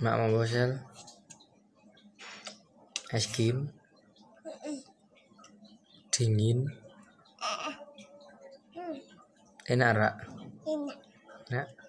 Mak mau bosel. Es krim. Dingin. Enak, Rak? Enak. Enak.